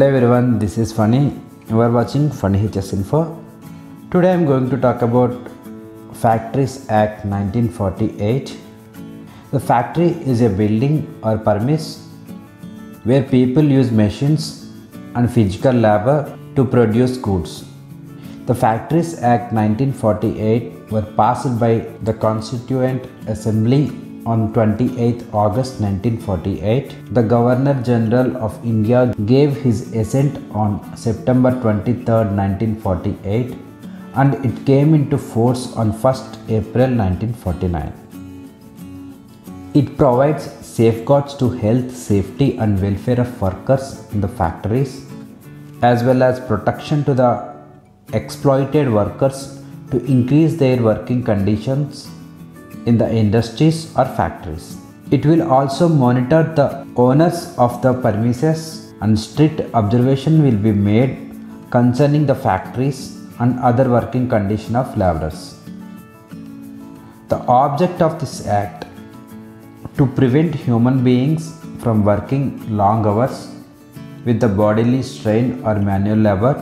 Hello everyone, this is Phani. You are watching Phani EHS Info. Today I am going to talk about Factories Act 1948. The factory is a building or premise where people use machines and physical labor to produce goods. The Factories Act 1948 were passed by the Constituent Assembly on 28 August 1948. The Governor General of India gave his assent on September 23, 1948 and it came into force on 1st April 1949. It provides safeguards to health, safety and welfare of workers in the factories as well as protection to the exploited workers to increase their working conditions in the industries or factories. It will also monitor the owners of the premises and strict observation will be made concerning the factories and other working condition of laborers. The object of this act to prevent human beings from working long hours with the bodily strain or manual labor,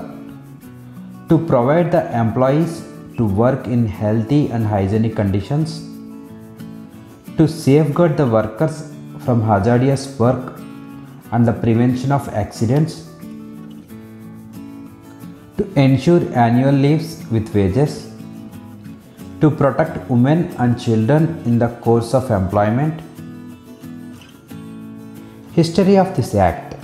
to provide the employees to work in healthy and hygienic conditions, to safeguard the workers from hazardous work and the prevention of accidents, to ensure annual leaves with wages, to protect women and children in the course of employment. History of this Act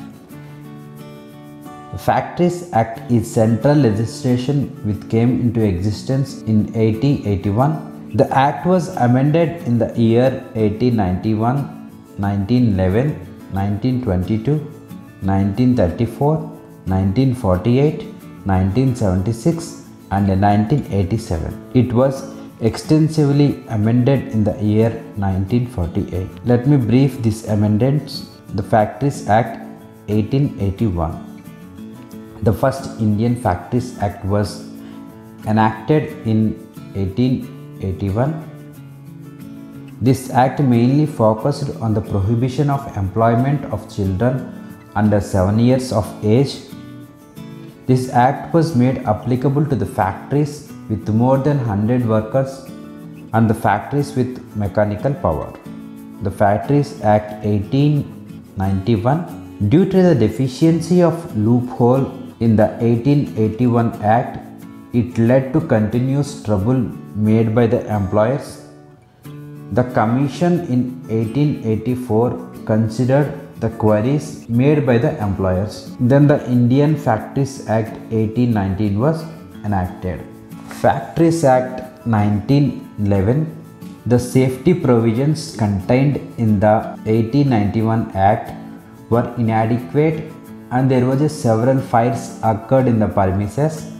The Factories Act is central legislation which came into existence in 1881. The Act was amended in the year 1891, 1911, 1922, 1934, 1948, 1976 and 1987. It was extensively amended in the year 1948. Let me brief these amendments. The Factories Act 1881. The first Indian Factories Act was enacted in 1881. This act mainly focused on the prohibition of employment of children under 7 years of age this act was made applicable to the factories with more than 100 workers and the factories with mechanical power. The Factories Act 1891 Due to the deficiency of loophole in the 1881 Act, it led to continuous trouble made by the employers. The Commission in 1884 considered the queries made by the employers. Then the Indian Factories Act 1819 was enacted. Factories Act 1911 the safety provisions contained in the 1891 Act were inadequate and there was a several fires occurred in the premises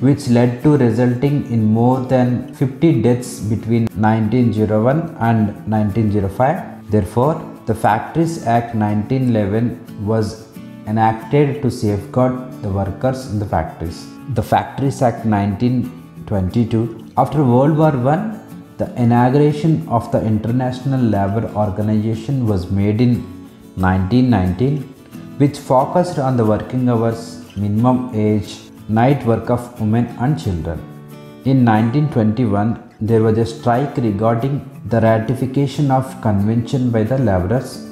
which led to resulting in more than 50 deaths between 1901 and 1905. Therefore, the Factories Act 1911 was enacted to safeguard the workers in the factories. The Factories Act 1922 After World War I, the inauguration of the International Labour Organization was made in 1919 which focused on the working hours, minimum age, night work of women and children. In 1921, there was a strike regarding the ratification of convention by the laborers.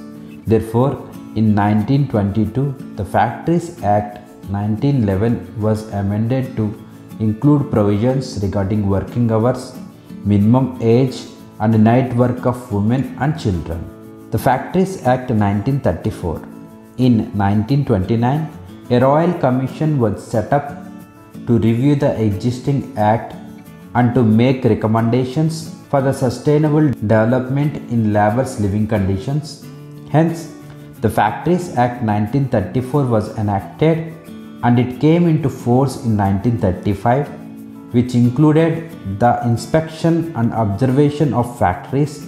Therefore, in 1922, the Factories Act 1911 was amended to include provisions regarding working hours, minimum age and night work of women and children. The Factories Act 1934. In 1929, a royal commission was set up to review the existing act and to make recommendations for the sustainable development in labor's living conditions. Hence, the Factories Act 1934 was enacted and it came into force in 1935 which included the inspection and observation of factories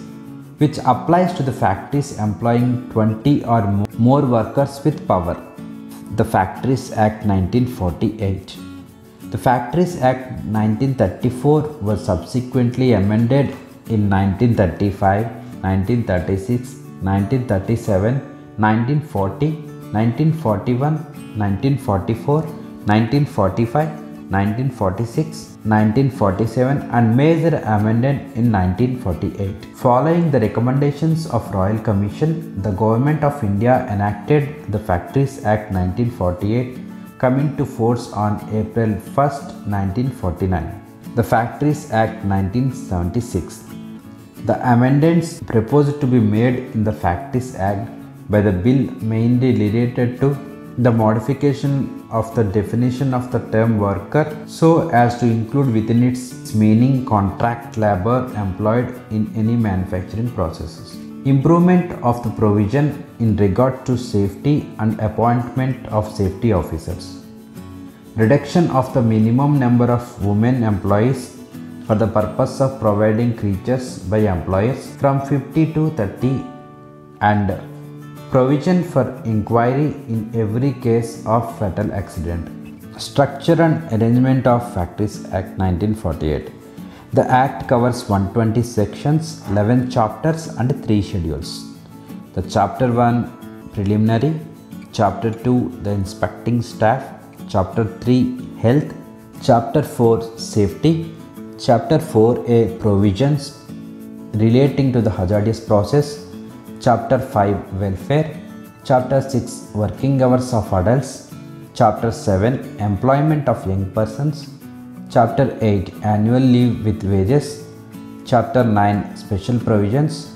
which applies to the factories employing 20 or more workers with power. The Factories Act 1948 the Factories Act 1934 was subsequently amended in 1935, 1936, 1937, 1940, 1941, 1944, 1945, 1946, 1947 and major amended in 1948. Following the recommendations of Royal Commission, the Government of India enacted the Factories Act 1948 coming into force on April 1, 1949. The Factories Act 1976. The amendments proposed to be made in the Factories Act by the bill mainly related to the modification of the definition of the term worker so as to include within its meaning contract labor employed in any manufacturing processes. Improvement of the provision in regard to safety and appointment of safety officers. Reduction of the minimum number of women employees for the purpose of providing creches by employers from 50 to 30 and Provision for inquiry in every case of fatal accident. Structure and Arrangement of Factories Act 1948. The Act covers 120 sections, 11 chapters and 3 schedules. The Chapter 1 Preliminary, Chapter 2 The Inspecting Staff, Chapter 3 Health, Chapter 4 Safety, Chapter 4A Provisions relating to the hazardous process, Chapter 5 Welfare, Chapter 6 Working Hours of Adults, Chapter 7 Employment of Young Persons, Chapter 8 Annual Leave with Wages, Chapter 9 Special Provisions,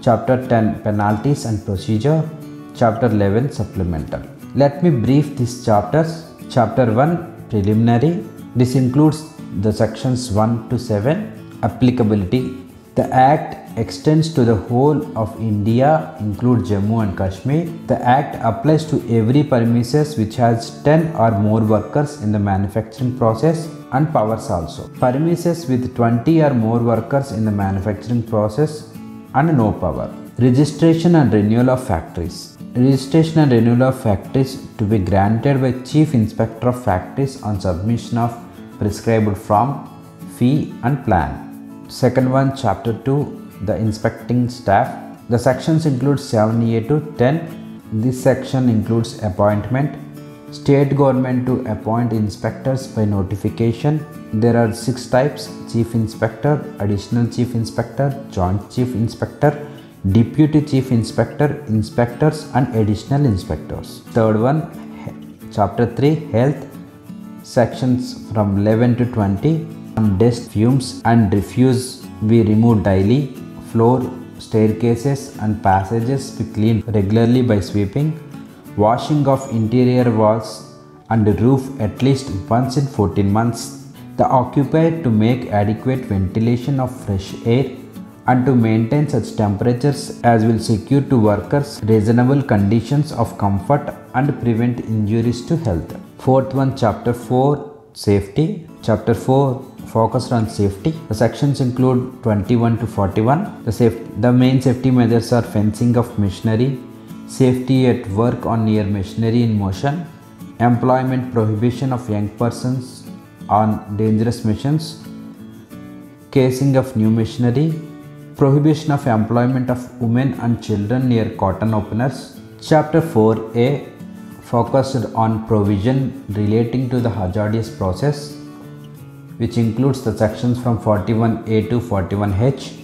Chapter 10 Penalties and Procedure, Chapter 11 Supplemental. Let me brief these chapters. Chapter 1 Preliminary. This includes the sections 1 to 7 Applicability. The Act extends to the whole of India, include Jammu and Kashmir. The Act applies to every premises which has 10 or more workers in the manufacturing process and powers also. Premises with 20 or more workers in the manufacturing process and no power. Registration and renewal of factories. Registration and renewal of factories to be granted by Chief Inspector of Factories on submission of prescribed form, fee and plan. Second one, Chapter 2 the inspecting staff. The sections include 7A to 10. This section includes appointment, state government to appoint inspectors by notification. There are six types chief inspector, additional chief inspector, joint chief inspector, deputy chief inspector, inspectors and additional inspectors. Third one chapter 3 health sections from 11 to 20 on dust fumes and refuse we remove daily floor, staircases and passages to be cleaned regularly by sweeping, washing of interior walls and roof at least once in 14 months. The occupier to make adequate ventilation of fresh air and to maintain such temperatures as will secure to workers reasonable conditions of comfort and prevent injuries to health. Fourth one chapter 4 safety. Chapter 4 focused on safety. The sections include 21 to 41. The, safe, the main safety measures are fencing of machinery, safety at work on near machinery in motion, employment prohibition of young persons on dangerous machines, casing of new machinery, prohibition of employment of women and children near cotton openers. Chapter 4a focused on provision relating to the hazardous process which includes the sections from 41A to 41H.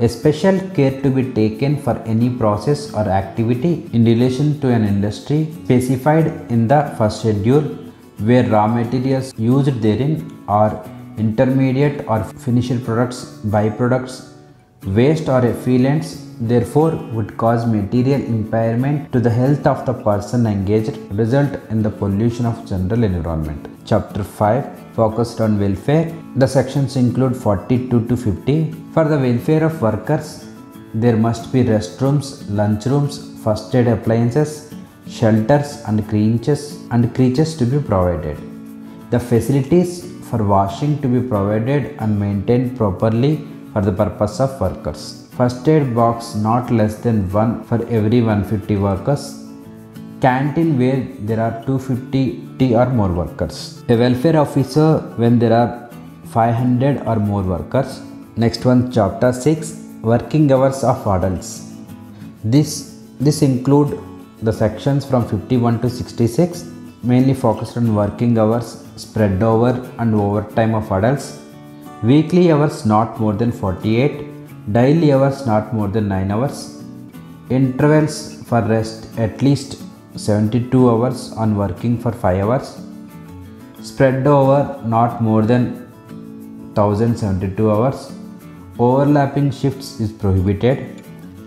A special care to be taken for any process or activity in relation to an industry specified in the first schedule where raw materials used therein are intermediate or finished products, byproducts, waste or effluents therefore would cause material impairment to the health of the person engaged result in the pollution of general environment. Chapter 5 focused on welfare. The sections include 42 to 50. For the welfare of workers, there must be restrooms, lunchrooms, first aid appliances, shelters and creches and creches to be provided. The facilities for washing to be provided and maintained properly for the purpose of workers. First aid box not less than one for every 150 workers canteen where there are 250 or more workers. A welfare officer when there are 500 or more workers. Next one chapter 6 working hours of adults. This this include the sections from 51 to 66 mainly focused on working hours spread over and overtime of adults, weekly hours not more than 48, daily hours not more than 9 hours, intervals for rest at least 72 hours on working for 5 hours, spread over not more than 1072 hours, overlapping shifts is prohibited,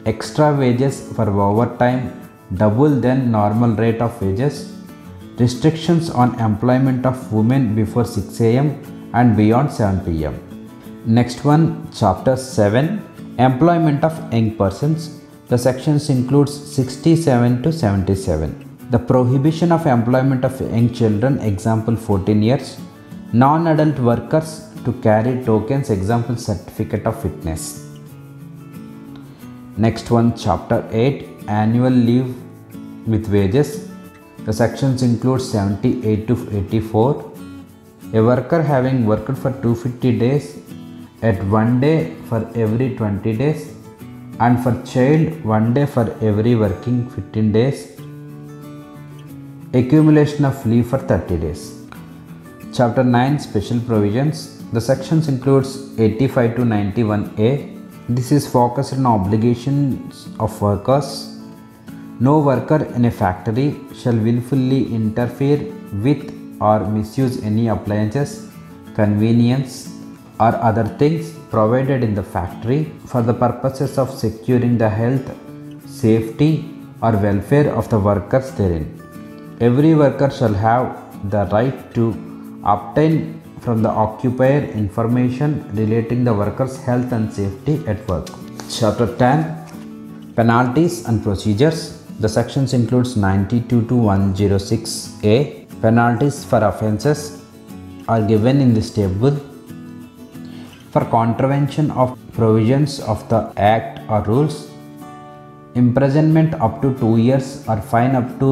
extra wages for overtime double than normal rate of wages, restrictions on employment of women before 6 am and beyond 7 pm. Next one, chapter 7 Employment of young persons. The sections includes 67 to 77. The prohibition of employment of young children, example 14 years. Non-adult workers to carry tokens, example certificate of fitness. Next one, chapter 8 Annual leave with wages. The sections include 78 to 84. A worker having worked for 250 days at one day for every 20 days and for child one day for every working 15 days. Accumulation of leave for 30 days. Chapter 9 Special Provisions. The sections includes 85 to 91A. This is focused on obligations of workers no worker in a factory shall willfully interfere with or misuse any appliances, convenience, or other things provided in the factory for the purposes of securing the health, safety, or welfare of the workers therein. Every worker shall have the right to obtain from the occupier information relating the worker's health and safety at work. Chapter 10 Penalties and Procedures the sections includes 92 to 106A. Penalties for offences are given in this table. For contravention of provisions of the Act or rules, imprisonment up to 2 years or fine up to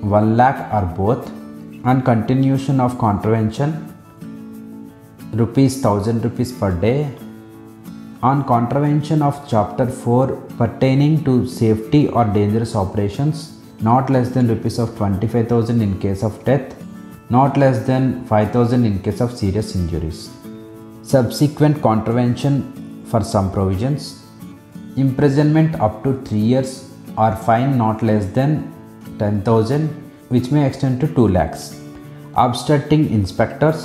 1 lakh or both. And continuation of contravention rupees 1000 rupees per day. On contravention of chapter 4 pertaining to safety or dangerous operations not less than rupees of 25000 in case of death not less than 5000 in case of serious injuries subsequent contravention for some provisions imprisonment up to 3 years or fine not less than 10000 which may extend to 2 lakhs obstructing inspectors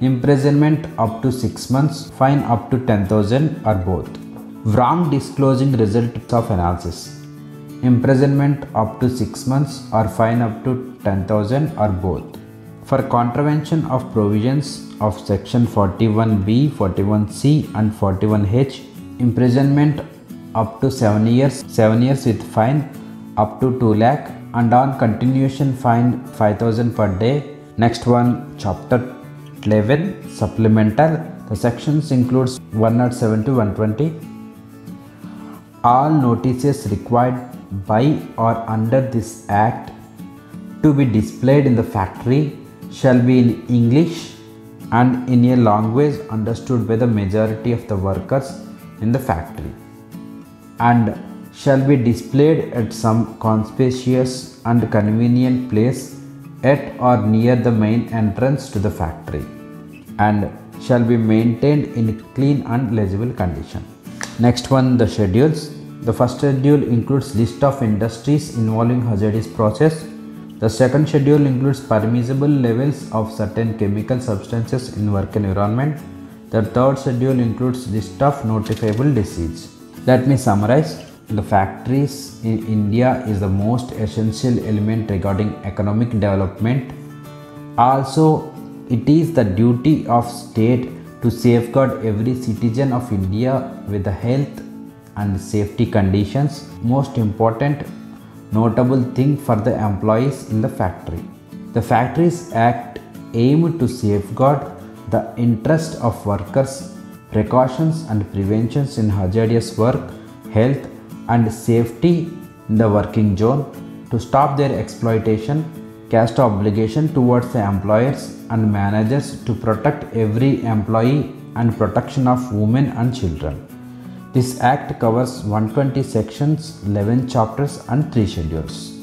imprisonment up to 6 months, fine up to 10,000 or both. Wrong disclosing results of analysis, imprisonment up to 6 months or fine up to 10,000 or both. For contravention of provisions of section 41B, 41C and 41H, imprisonment up to 7 years, 7 years with fine up to 2 lakh and on continuation fine 5000 per day. Next one, chapter 11 supplemental. The sections includes 107 to 120 all notices required by or under this act to be displayed in the factory shall be in english and in a language understood by the majority of the workers in the factory and shall be displayed at some conspicuous and convenient place at or near the main entrance to the factory and shall be maintained in clean and legible condition. Next one the schedules. The first schedule includes list of industries involving hazardous process. The second schedule includes permissible levels of certain chemical substances in work environment. The third schedule includes list of notifiable disease. Let me summarize. The factories in India is the most essential element regarding economic development. Also, it is the duty of state to safeguard every citizen of India with the health and safety conditions. Most important notable thing for the employees in the factory. The Factories Act aimed to safeguard the interest of workers, precautions and preventions in hazardous work, health and safety in the working zone to stop their exploitation cast obligation towards the employers and managers to protect every employee and protection of women and children. This act covers 120 sections, 11 chapters and 3 schedules.